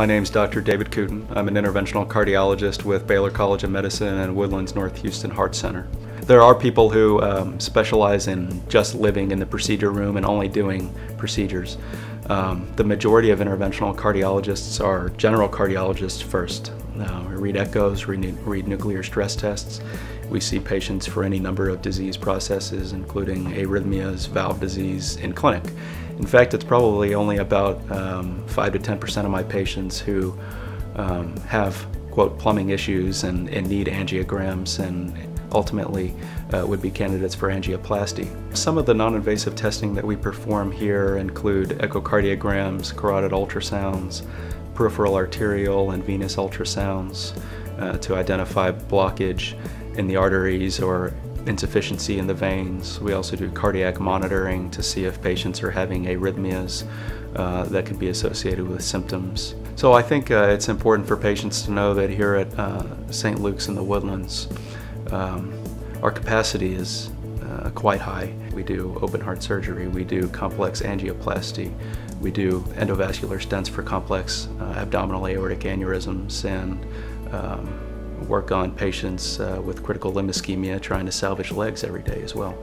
My name is Dr. David Kuten. I'm an interventional cardiologist with Baylor College of Medicine and Woodlands North Houston Heart Center. There are people who um, specialize in just living in the procedure room and only doing procedures. Um, the majority of interventional cardiologists are general cardiologists first. Uh, we read echoes, read, read nuclear stress tests. We see patients for any number of disease processes, including arrhythmias, valve disease in clinic. In fact, it's probably only about um, 5 to 10% of my patients who um, have, quote, plumbing issues and, and need angiograms and ultimately uh, would be candidates for angioplasty. Some of the non-invasive testing that we perform here include echocardiograms, carotid ultrasounds, peripheral arterial and venous ultrasounds uh, to identify blockage in the arteries or insufficiency in the veins. We also do cardiac monitoring to see if patients are having arrhythmias uh, that could be associated with symptoms. So I think uh, it's important for patients to know that here at uh, St. Luke's in the Woodlands, um, our capacity is uh, quite high. We do open heart surgery, we do complex angioplasty, we do endovascular stents for complex uh, abdominal aortic aneurysms, and um, work on patients uh, with critical limb ischemia trying to salvage legs every day as well.